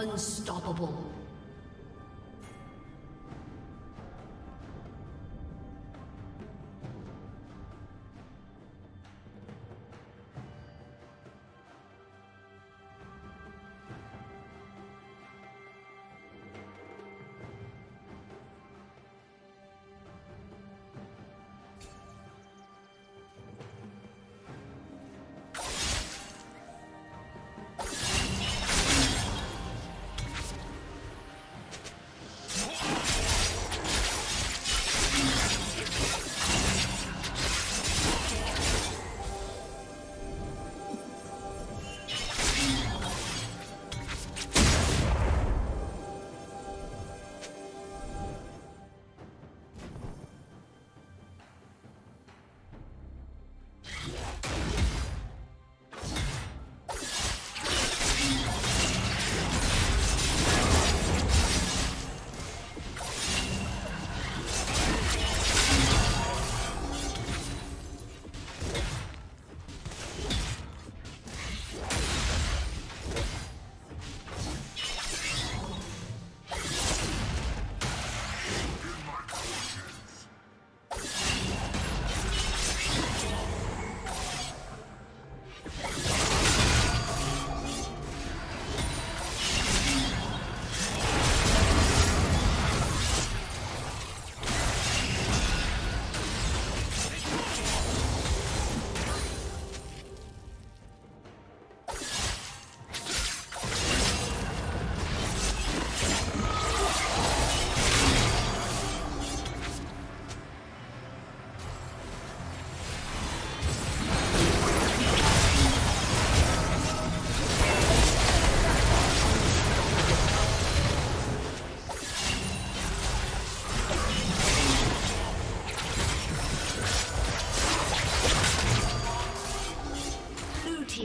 Unstoppable.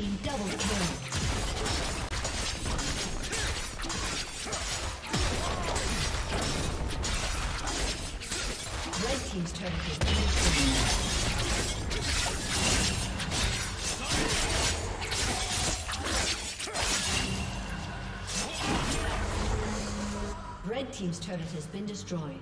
Team double kill. Red Team's turret has destroyed. Red Team's turret has been destroyed.